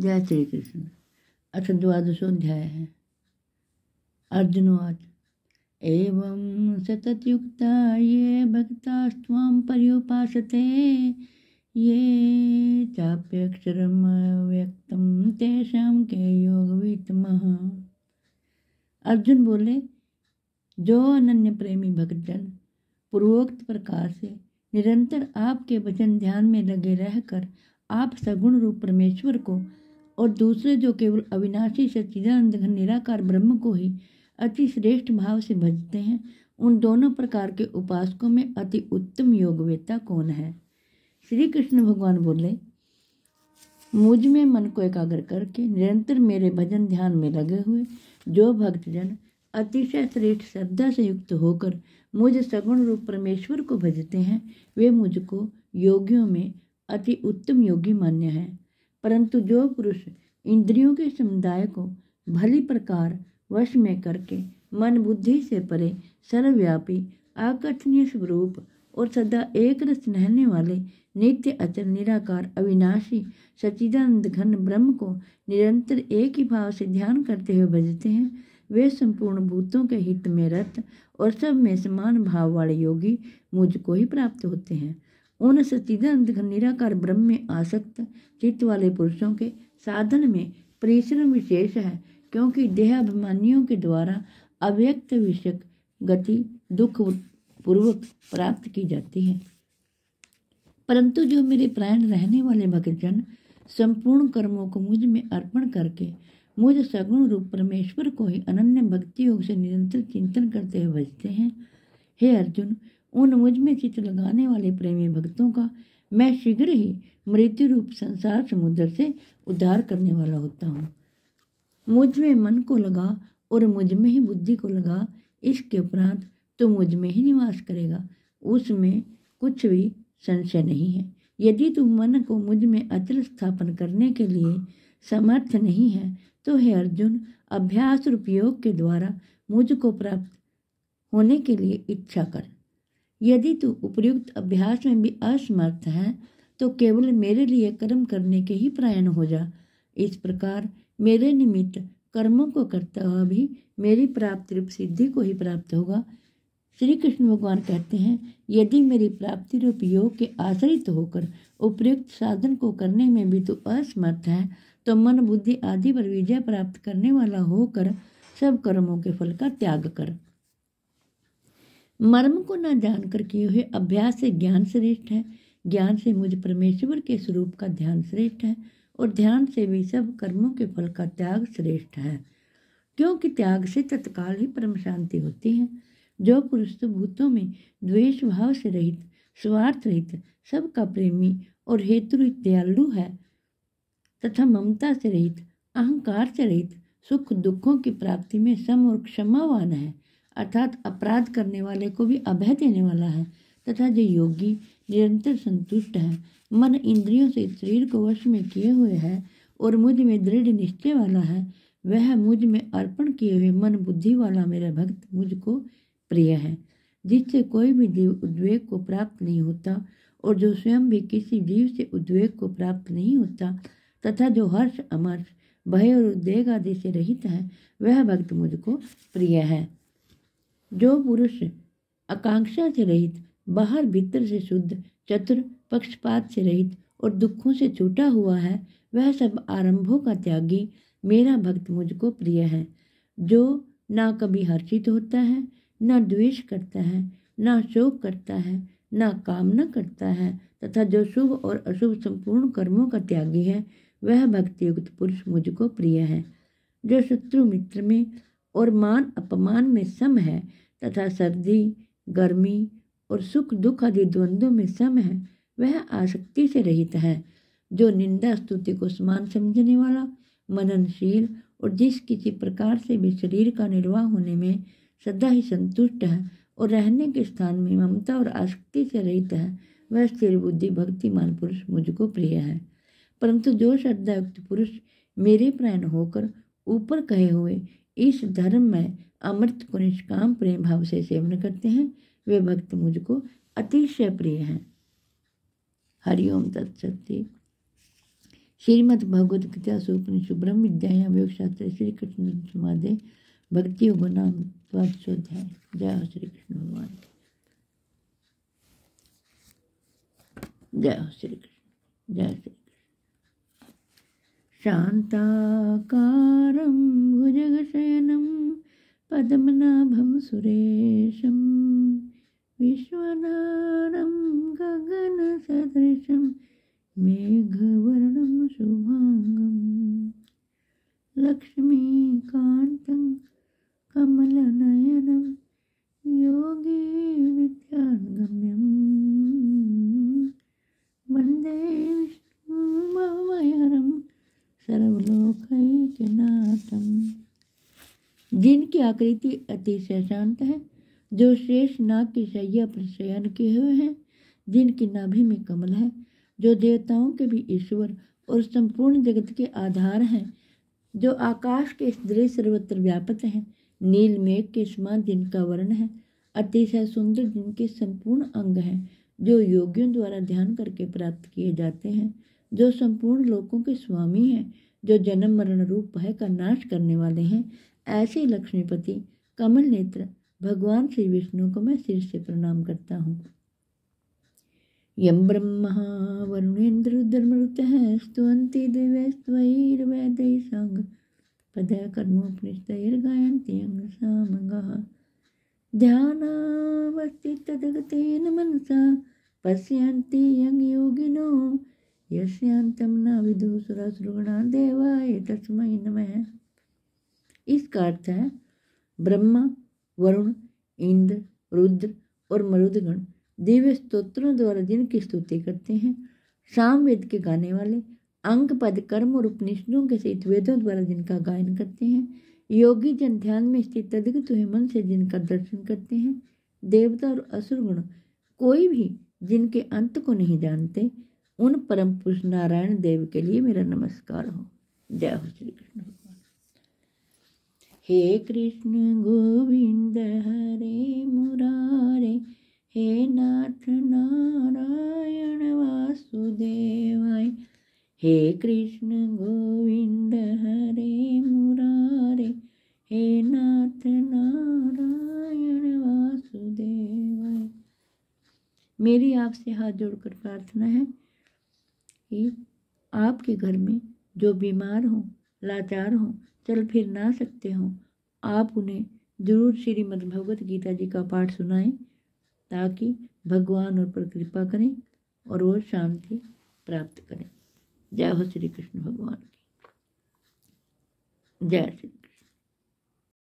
जय श्री कृष्ण अथ द्वादशोध्याय है अर्जुनवाच एवं सततयुक्ता ये भक्तास्त्वां पर्युपासते, ये चाप्यक्षरम व्यक्तम तेषां के योगवितमः अर्जुन बोले, जो अनन्य प्रेमी भक्तजन पूर्वोक्त प्रकार से निरंतर आपके वचन ध्यान में लगे रहकर आप सगुण रूप परमेश्वर को और दूसरे जो केवल अविनाशी सच्चिदानंद निराकार ब्रह्म को ही अति श्रेष्ठ भाव से भजते हैं, उन दोनों प्रकार के उपासकों में अति उत्तम योगवेता कौन है? श्री कृष्ण भगवान बोले, मुझमें मन को एकाग्र करके निरंतर मेरे भजन ध्यान में लगे हुए जो भक्तजन अतिशय श्रेष्ठ श्रद्धा से युक्त होकर मुझ सगुण रूप परमेश्वर को भजते हैं, वे मुझको योगियों में अति उत्तम योगी मान्य है। परंतु जो पुरुष इंद्रियों के समुदाय को भली प्रकार वश में करके मन बुद्धि से परे सर्वव्यापी, आकर्षणीय स्वरूप और सदा एक रस रहने वाले नित्य अचल, निराकार, अविनाशी सचिदानंद घन ब्रह्म को निरंतर एक ही भाव से ध्यान करते हुए भजते हैं, वे संपूर्ण भूतों के हित में रत और सब में समान भाव वाले योगी मुझको ही प्राप्त होते हैं। उन सचिदानंद निराकार ब्रह्म में आसक्त चित्त वाले पुरुषों के साधन में परिश्रम विशेष है, क्योंकि देहाभिमानियों के द्वारा अव्यक्त विषयक गति दुख पूर्वक प्राप्त की जाती है। परंतु जो मेरे प्राण रहने वाले भक्तजन संपूर्ण कर्मों को मुझमें अर्पण करके मुझ सगुण रूप परमेश्वर को ही अनन्य भक्ति योग से निरंतर चिंतन करते हुए भजते हैं, हे अर्जुन उन मुझमें चित्त लगाने वाले प्रेमी भक्तों का मैं शीघ्र ही मृत्यु रूप संसार समुद्र से उद्धार करने वाला होता हूँ। मुझमें मन को लगा और मुझमें ही बुद्धि को लगा, इसके उपरांत तो मुझमें ही निवास करेगा। उसमें कुछ भी संशय नहीं है। यदि तुम मन को मुझमें अचल स्थापन करने के लिए समर्थ नहीं है तो हे अर्जुन, अभ्यास उपयोग के द्वारा मुझको प्राप्त होने के लिए इच्छा कर। यदि तू उपयुक्त अभ्यास में भी असमर्थ है तो केवल मेरे लिए कर्म करने के ही प्रयाण हो जा। इस प्रकार मेरे निमित्त कर्मों को करता हुआ भी मेरी प्राप्ति रूप सिद्धि को ही प्राप्त होगा। श्री कृष्ण भगवान कहते हैं, यदि मेरी प्राप्ति रूप योग के आश्रित होकर उपयुक्त साधन को करने में भी तू असमर्थ है तो मन बुद्धि आदि पर विजय प्राप्त करने वाला होकर सब कर्मों के फल का त्याग कर। मर्म को न जानकर किए हुए अभ्यास से ज्ञान श्रेष्ठ है। ज्ञान से मुझ परमेश्वर के स्वरूप का ध्यान श्रेष्ठ है और ध्यान से भी सब कर्मों के फल का त्याग श्रेष्ठ है। क्योंकि त्याग से तत्काल ही परम शांति होती है। जो पुरुष तो भूतों में द्वेष भाव से रहित, स्वार्थ रहित, सबका प्रेमी और हेतु दयालु है, तथा ममता से रहित, अहंकार से रहित, सुख दुखों की प्राप्ति में सम और क्षमावान है। अर्थात अपराध करने वाले को भी अभय देने वाला है, तथा जो योगी निरंतर संतुष्ट है, मन इंद्रियों से शरीर को वश में किए हुए है और मुझमें दृढ़ निश्चय वाला है, वह मुझमें अर्पण किए हुए मन बुद्धि वाला मेरा भक्त मुझको प्रिय है, जिससे कोई भी जीव उद्वेग को प्राप्त नहीं होता और जो स्वयं भी किसी जीव से उद्वेग को प्राप्त नहीं होता, तथा जो हर्ष, अमर्ष, भय और उद्वेग आदि से रहित है, वह भक्त मुझको प्रिय है। जो पुरुष आकांक्षा से रहित, बाहर भीतर से शुद्ध, चतुर पक्षपात से रहित और दुखों से छूटा हुआ है, वह सब आरंभों का त्यागी मेरा भक्त मुझको प्रिय है। जो ना कभी हर्षित होता है, ना द्वेष करता है, ना शोक करता है, ना कामना करता है, तथा जो शुभ और अशुभ संपूर्ण कर्मों का त्यागी है, वह भक्तियुक्त पुरुष मुझको प्रिय है। जो शत्रु मित्र में और मान अपमान में सम है तथा सर्दी, गर्मी और सुख दुख आदि द्वंद्वों में सम है, वह आसक्ति से रहित है, जो निंदा स्तुति को समान समझने वाला, मननशील और जिस किसी प्रकार से भी शरीर का निर्वाह होने में सदा ही संतुष्ट है और रहने के स्थान में ममता और आसक्ति से रहित है, वह स्थिर बुद्धि, भक्तिमान पुरुष मुझको प्रिय है। परंतु जो श्रद्धा युक्त पुरुष मेरे प्राण होकर ऊपर कहे हुए इस धर्म में अमृत को निष्काम प्रेम भाव से सेवन करते हैं। वे भक्त मुझको अतिशय प्रिय हैं। हरिओम तत्सत्य श्रीमद भगवद गीता सुपनिषु ब्रह्म विद्या शास्त्र श्री कृष्ण समाधे भक्ति योग नाम स्वाध्याय जय श्री कृष्ण भगवान। जय श्री कृष्ण जय श्री कृष्ण शान्ताकारं भुजगशयनं पद्मनाभं सुरेशं विश्वनारं गगनसदृशं मेघवर्णं शुभाङ्गं लक्ष्मीकान्तं कमलनयनं जिनकी आकृति अतिशय शांत है, जो श्रेष्ठ नाग की शैया पर शयन किए हुए हैं, जिनकी नाभि में कमल है, जो देवताओं के भी ईश्वर और संपूर्ण जगत के आधार हैं, जो आकाश के दृश्य सर्वत्र व्यापक हैं, नील मेघ के समान जिनका वर्ण है, अतिशय सुंदर जिनके संपूर्ण अंग हैं, जो योगियों द्वारा ध्यान करके प्राप्त किए जाते हैं, जो संपूर्ण लोकों के स्वामी हैं, जो जन्म मरण रूप भय का नाश करने वाले हैं ऐसे लक्ष्मीपति कमल नेत्र भगवान श्री विष्णु को मैं सिर से प्रणाम करता हूँ। यम ब्रह्मा वरुणेन्द्र धर्मरुतः स्तुवन्ति दिव्यस्त्वैर्वेदै साङ्ग पदकर्मोपनिषदैर्गायन्ति अङ्गसामङ्गः ध्यानावस्थि तदगतेन मनसा पश्यन्ति यं योगिनो, यस्यान्तं न विदुसुरसुरुगणा देवाय तस्मै नमः। इसका अर्थ है ब्रह्मा, वरुण, इंद्र, रुद्र और मरुदगण दिव्य स्तोत्रों द्वारा जिनकी स्तुति करते हैं, साम वेद के गाने वाले, अंग, पद, कर्म और उपनिषदों के सहित वेदों द्वारा जिनका गायन करते हैं, योगी जन ध्यान में स्थित तदगत हुए मन से जिनका दर्शन करते हैं, देवता और असुर गुण कोई भी जिनके अंत को नहीं जानते, उन परम पुरुष नारायण देव के लिए मेरा नमस्कार हो। जय हो श्री कृष्ण। हे कृष्ण गोविंद, हरे मुरारे, हे नाथ नारायण वासुदेवाय, हे कृष्ण गोविंद, हरे मुरारे, हे नाथ नारायण वासुदेवाय। मेरी आपसे हाथ जोड़कर प्रार्थना है कि आपके घर में जो बीमार हों लाचार हों, चल फिर ना सकते हों। आप उन्हें ज़रूर श्रीमद् भगवत गीता जी का पाठ सुनाएँ, ताकि भगवान उन पर कृपा करें और वो शांति प्राप्त करें। जय हो श्री कृष्ण भगवान की। जय श्री